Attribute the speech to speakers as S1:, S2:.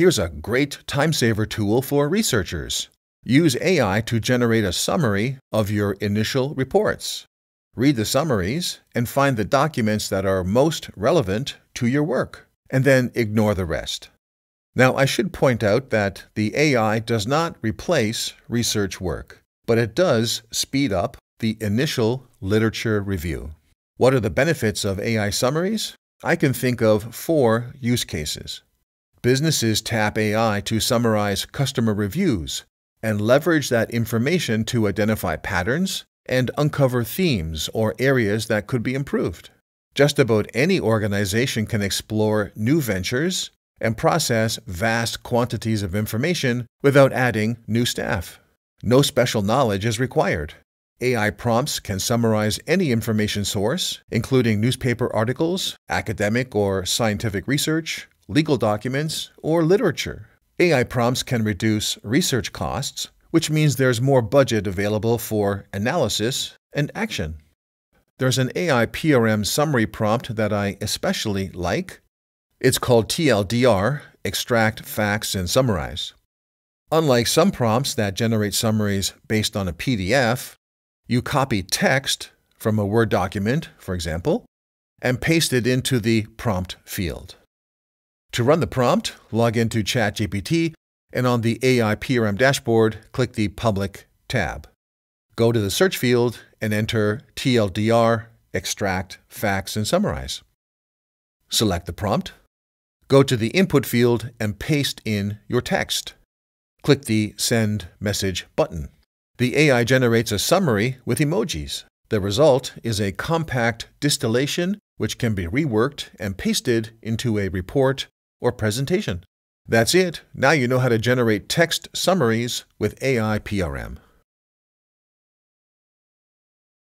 S1: Here's a great time saver tool for researchers. Use AI to generate a summary of your initial reports. Read the summaries and find the documents that are most relevant to your work, and then ignore the rest. Now, I should point out that the AI does not replace research work, but it does speed up the initial literature review. What are the benefits of AI summaries? I can think of four use cases. Businesses tap AI to summarize customer reviews and leverage that information to identify patterns and uncover themes or areas that could be improved. Just about any organization can explore new ventures and process vast quantities of information without adding new staff. No special knowledge is required. AI prompts can summarize any information source, including newspaper articles, academic or scientific research, legal documents, or literature. AI prompts can reduce research costs, which means there's more budget available for analysis and action. There's an AIPRM summary prompt that I especially like. It's called TLDR, Extract, Facts, and Summarize. Unlike some prompts that generate summaries based on a PDF, you copy text from a Word document, for example, and paste it into the prompt field. To run the prompt, log into ChatGPT and on the AIPRM dashboard, click the Public tab. Go to the search field and enter TLDR, Extract, Facts, and Summarize. Select the prompt. Go to the input field and paste in your text. Click the Send Message button. The AI generates a summary with emojis. The result is a compact distillation which can be reworked and pasted into a report or presentation. That's it. Now you know how to generate text summaries with AIPRM.